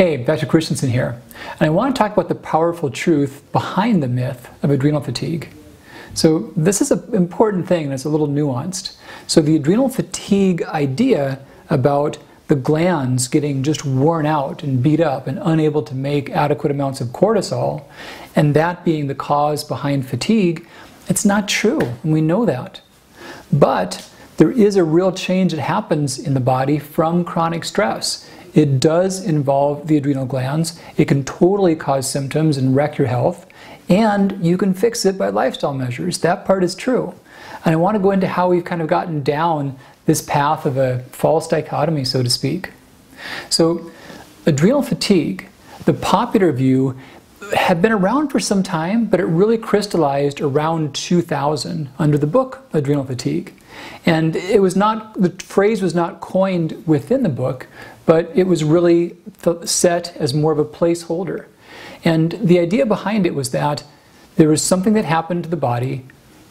Hey, Dr. Christianson here, and I want to talk about the powerful truth behind the myth of adrenal fatigue. So this is an important thing and it's a little nuanced. So the adrenal fatigue idea about the glands getting just worn out and beat up and unable to make adequate amounts of cortisol, and that being the cause behind fatigue, it's not true, and we know that. But there is a real change that happens in the body from chronic stress. It does involve the adrenal glands. It can totally cause symptoms and wreck your health. And you can fix it by lifestyle measures. That part is true. And I want to go into how we've kind of gotten down this path of a false dichotomy, so to speak. So, adrenal fatigue, the popular view, had been around for some time, but it really crystallized around 2000 under the book Adrenal Fatigue. And it was not, the phrase was not coined within the book, but it was really set as more of a placeholder. And the idea behind it was that there was something that happened to the body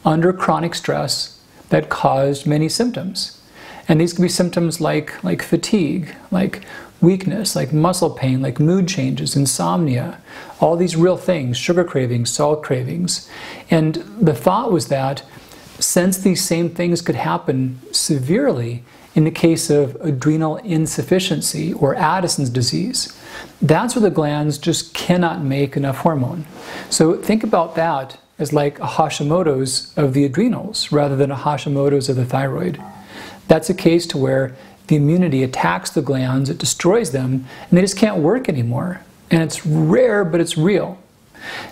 under chronic stress that caused many symptoms. And these could be symptoms like, like fatigue, like weakness, like muscle pain, like mood changes, insomnia, all these real things, sugar cravings, salt cravings. And the thought was that since these same things could happen severely in the case of adrenal insufficiency or Addison's disease, that's where the glands just cannot make enough hormone. So think about that as like a Hashimoto's of the adrenals rather than a Hashimoto's of the thyroid. That's a case to where the immunity attacks the glands, it destroys them, and they just can't work anymore. And it's rare, but it's real.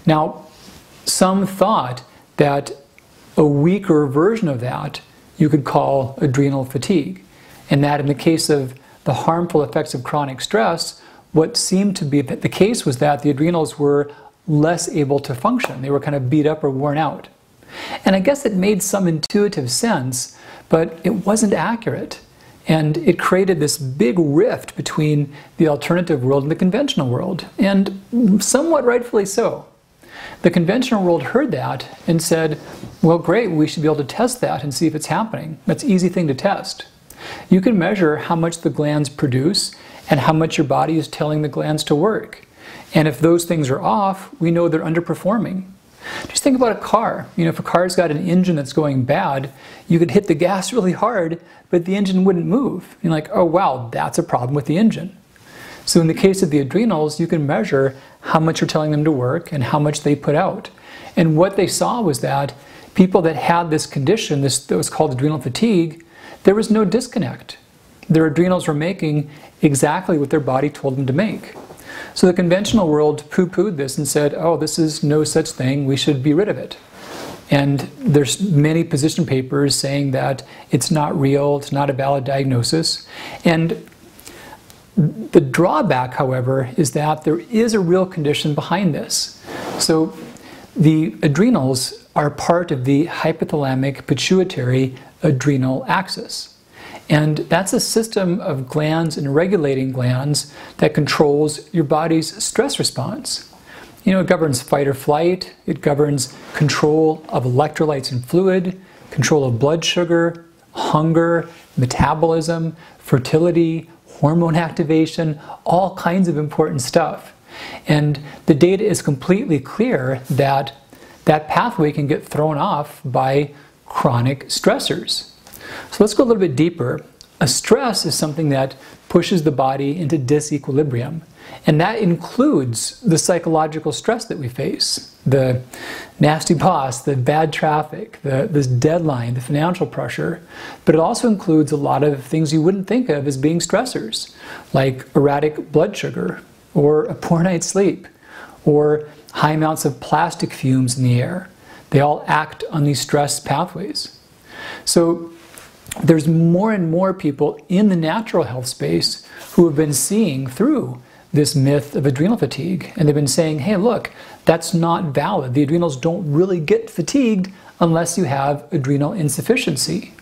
Now, some thought that a weaker version of that you could call adrenal fatigue. And that in the case of the harmful effects of chronic stress, what seemed to be the case was that the adrenals were less able to function. They were kind of beat up or worn out. And I guess it made some intuitive sense, but it wasn't accurate. And it created this big rift between the alternative world and the conventional world, and somewhat rightfully so. The conventional world heard that and said, well, great, we should be able to test that and see if it's happening. That's an easy thing to test. You can measure how much the glands produce and how much your body is telling the glands to work. And if those things are off, we know they're underperforming. Just think about a car. You know, if a car's got an engine that's going bad, you could hit the gas really hard, but the engine wouldn't move. You're like, oh wow, that's a problem with the engine. So in the case of the adrenals, you can measure how much you're telling them to work and how much they put out. And what they saw was that people that had this condition, this that was called adrenal fatigue, there was no disconnect. Their adrenals were making exactly what their body told them to make. So the conventional world poo-pooed this and said, oh, this is no such thing, we should be rid of it. And there's many position papers saying that it's not real, it's not a valid diagnosis. And the drawback, however, is that there is a real condition behind this. So the adrenals are part of the hypothalamic pituitary adrenal axis. And that's a system of glands and regulating glands that controls your body's stress response. You know, it governs fight or flight, it governs control of electrolytes and fluid, control of blood sugar, hunger, metabolism, fertility, hormone activation, all kinds of important stuff. And the data is completely clear that that pathway can get thrown off by chronic stressors. So let's go a little bit deeper. A stress is something that pushes the body into disequilibrium. And that includes the psychological stress that we face the nasty boss, the bad traffic, the, this deadline, the financial pressure. But it also includes a lot of things you wouldn't think of as being stressors, like erratic blood sugar, or a poor night's sleep, or high amounts of plastic fumes in the air. They all act on these stress pathways. So there's more and more people in the natural health space who have been seeing through this myth of adrenal fatigue. And they've been saying, hey, look, that's not valid. The adrenals don't really get fatigued unless you have adrenal insufficiency.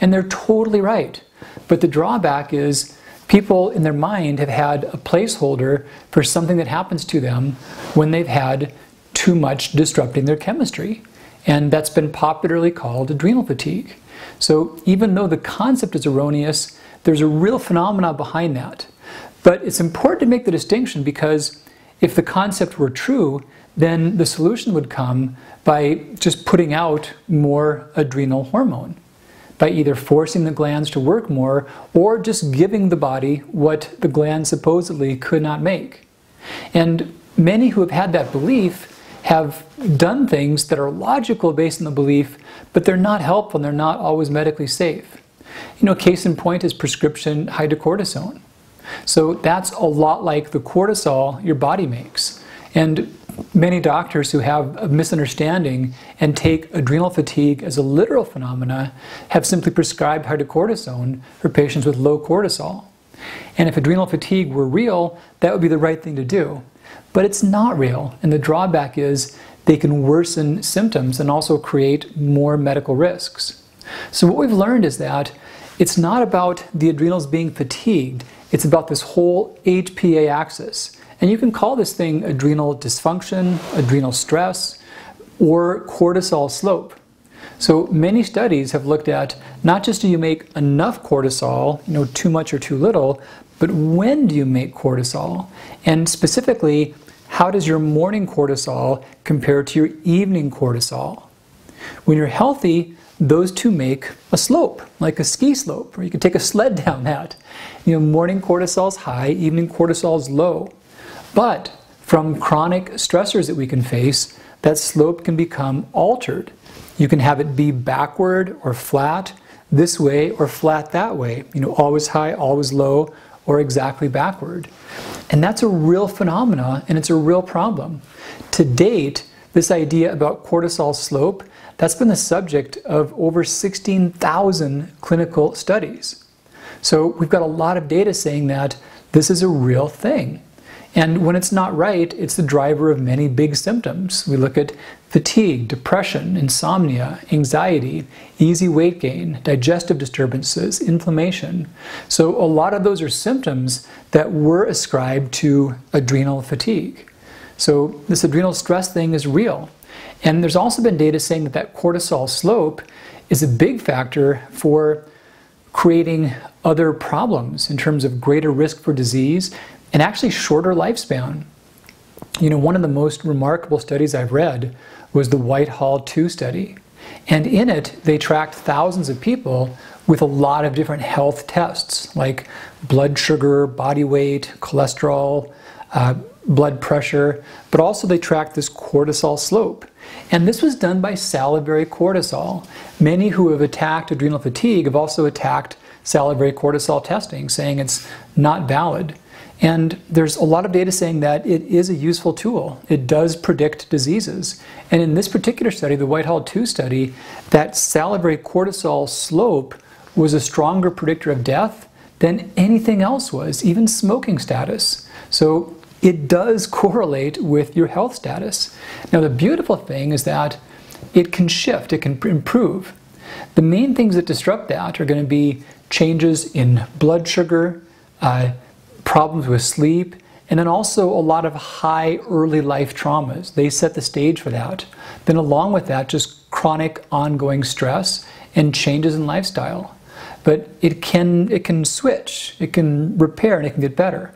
And they're totally right. But the drawback is people in their mind have had a placeholder for something that happens to them when they've had too much disrupting their chemistry. And that's been popularly called adrenal fatigue. So even though the concept is erroneous, there's a real phenomena behind that. But it's important to make the distinction because if the concept were true, then the solution would come by just putting out more adrenal hormone, by either forcing the glands to work more or just giving the body what the gland supposedly could not make. And many who have had that belief have done things that are logical based on the belief, but they're not helpful and they're not always medically safe. You know, case in point is prescription hydrocortisone. So that's a lot like the cortisol your body makes. And many doctors who have a misunderstanding and take adrenal fatigue as a literal phenomena have simply prescribed hydrocortisone for patients with low cortisol. And if adrenal fatigue were real, that would be the right thing to do. But it's not real, and the drawback is they can worsen symptoms and also create more medical risks. So what we've learned is that it's not about the adrenals being fatigued, it's about this whole HPA axis. And you can call this thing adrenal dysfunction, adrenal stress, or cortisol slope. So many studies have looked at not just do you make enough cortisol, you know, too much or too little, but when do you make cortisol? And specifically, how does your morning cortisol compare to your evening cortisol? When you're healthy, those two make a slope, like a ski slope, or you can take a sled down that. You know, morning cortisol is high, evening cortisol is low. But from chronic stressors that we can face, that slope can become altered. You can have it be backward or flat this way or flat that way. You know, always high, always low, or exactly backward. And that's a real phenomena and it's a real problem. To date, this idea about cortisol slope that's been the subject of over 16,000 clinical studies. So we've got a lot of data saying that this is a real thing. And when it's not right, it's the driver of many big symptoms. We look at fatigue, depression, insomnia, anxiety, easy weight gain, digestive disturbances, inflammation. So a lot of those are symptoms that were ascribed to adrenal fatigue. So this adrenal stress thing is real. And there's also been data saying that that cortisol slope is a big factor for creating other problems in terms of greater risk for disease and actually shorter lifespan. You know, one of the most remarkable studies I've read was the Whitehall 2 study. And in it, they tracked thousands of people with a lot of different health tests like blood sugar, body weight, cholesterol, uh, blood pressure, but also they tracked this cortisol slope. And this was done by salivary cortisol. Many who have attacked adrenal fatigue have also attacked salivary cortisol testing, saying it's not valid. And there's a lot of data saying that it is a useful tool. It does predict diseases. And in this particular study, the Whitehall 2 study, that salivary cortisol slope was a stronger predictor of death than anything else was, even smoking status. So it does correlate with your health status. Now, the beautiful thing is that it can shift, it can improve. The main things that disrupt that are going to be changes in blood sugar, uh, problems with sleep, and then also a lot of high early life traumas. They set the stage for that. Then, along with that, just chronic ongoing stress and changes in lifestyle. But it can, it can switch, it can repair, and it can get better.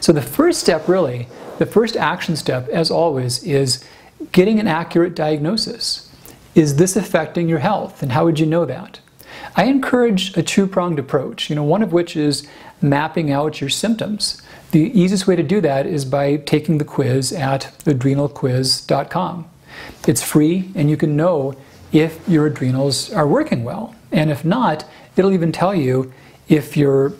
So the first step really, the first action step as always is getting an accurate diagnosis. Is this affecting your health and how would you know that? I encourage a two-pronged approach, you know, one of which is mapping out your symptoms. The easiest way to do that is by taking the quiz at adrenalquiz.com. It's free and you can know if your adrenals are working well. And if not, it'll even tell you if you're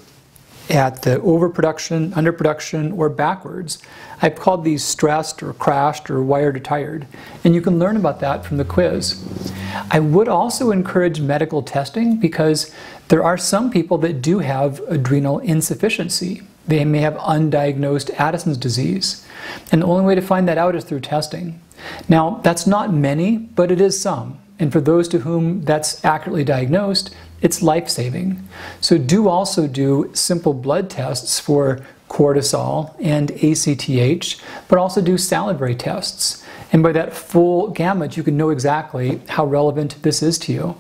at the overproduction, underproduction, or backwards. I've called these stressed or crashed or wired or tired, and you can learn about that from the quiz. I would also encourage medical testing because there are some people that do have adrenal insufficiency. They may have undiagnosed Addison's disease, and the only way to find that out is through testing. Now, that's not many, but it is some. And for those to whom that's accurately diagnosed, it's life-saving. So do also do simple blood tests for cortisol and ACTH, but also do salivary tests. And by that full gamut, you can know exactly how relevant this is to you.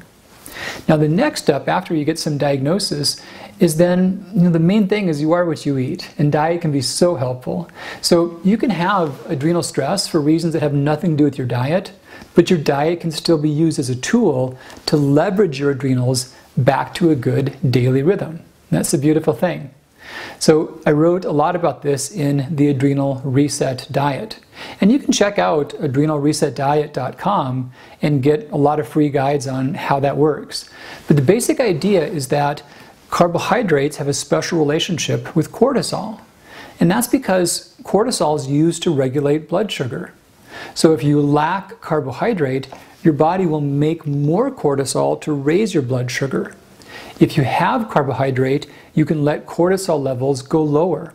Now the next step after you get some diagnosis is then you know, the main thing is you are what you eat and diet can be so helpful. So you can have adrenal stress for reasons that have nothing to do with your diet, but your diet can still be used as a tool to leverage your adrenals back to a good daily rhythm. That's a beautiful thing. So I wrote a lot about this in the Adrenal Reset Diet. And you can check out adrenalresetdiet.com and get a lot of free guides on how that works. But the basic idea is that carbohydrates have a special relationship with cortisol. And that's because cortisol is used to regulate blood sugar. So if you lack carbohydrate, your body will make more cortisol to raise your blood sugar. If you have carbohydrate, you can let cortisol levels go lower.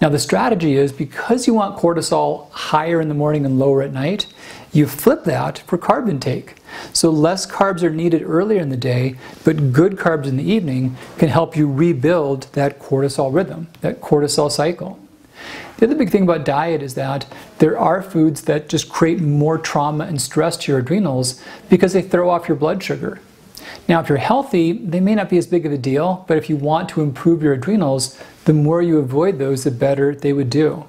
Now the strategy is because you want cortisol higher in the morning and lower at night, you flip that for carb intake. So less carbs are needed earlier in the day, but good carbs in the evening can help you rebuild that cortisol rhythm, that cortisol cycle. The other big thing about diet is that there are foods that just create more trauma and stress to your adrenals because they throw off your blood sugar. Now, if you're healthy, they may not be as big of a deal, but if you want to improve your adrenals, the more you avoid those, the better they would do.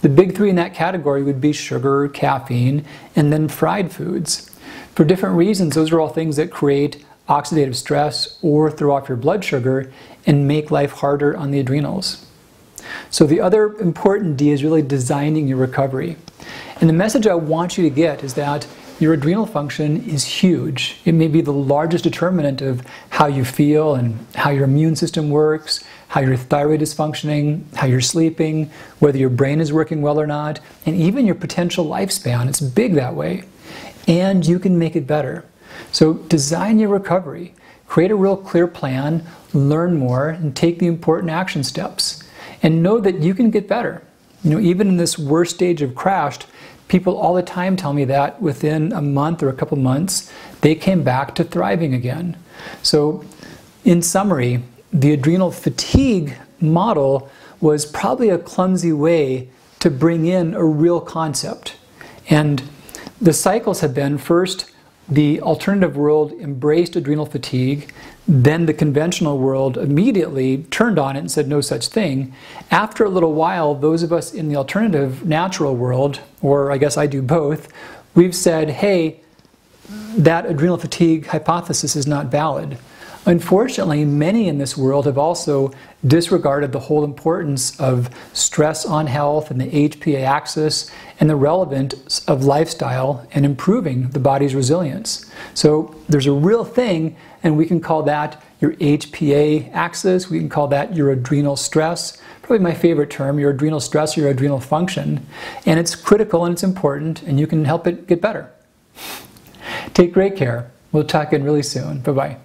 The big three in that category would be sugar, caffeine, and then fried foods. For different reasons, those are all things that create oxidative stress or throw off your blood sugar and make life harder on the adrenals. So the other important D is really designing your recovery. And the message I want you to get is that your adrenal function is huge. It may be the largest determinant of how you feel and how your immune system works, how your thyroid is functioning, how you're sleeping, whether your brain is working well or not, and even your potential lifespan. It's big that way. And you can make it better. So design your recovery. Create a real clear plan, learn more, and take the important action steps. And know that you can get better. You know, even in this worst stage of crashed, People all the time tell me that within a month or a couple months, they came back to thriving again. So, in summary, the adrenal fatigue model was probably a clumsy way to bring in a real concept. And the cycles have been first, the alternative world embraced adrenal fatigue then the conventional world immediately turned on it and said no such thing. After a little while, those of us in the alternative natural world, or I guess I do both, we've said, hey, that adrenal fatigue hypothesis is not valid. Unfortunately, many in this world have also disregarded the whole importance of stress on health and the HPA axis and the relevance of lifestyle and improving the body's resilience. So there's a real thing, and we can call that your HPA axis. We can call that your adrenal stress. Probably my favorite term, your adrenal stress, or your adrenal function. And it's critical and it's important, and you can help it get better. Take great care. We'll talk again really soon. Bye bye.